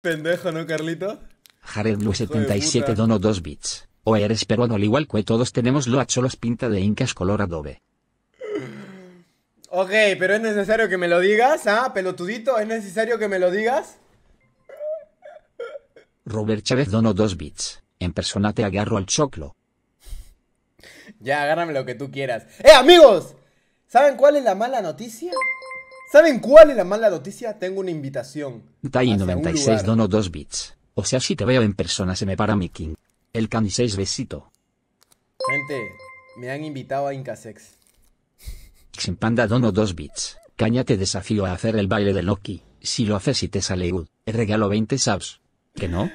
Pendejo, ¿no, Carlito? Jared Blue Hijo de 77 puta. dono 2 bits. O eres peruano al igual que todos tenemos lo los pinta de incas color adobe. Ok, pero es necesario que me lo digas, ¿ah? Pelotudito, ¿es necesario que me lo digas? Robert Chávez dono 2 bits. En persona te agarro al choclo. Ya, agárrame lo que tú quieras. ¡Eh, amigos! ¿Saben cuál es la mala noticia? ¿Saben cuál es la mala noticia? Tengo una invitación. Tai hacia un 96 lugar. dono 2 bits. O sea si te veo en persona se me para mi king. El Candy 6 besito. Gente, me han invitado a Incasex. Xin Panda dono 2 bits. Caña te desafío a hacer el baile del Loki. Si lo haces y te sale good, regalo 20 subs. ¿Que no?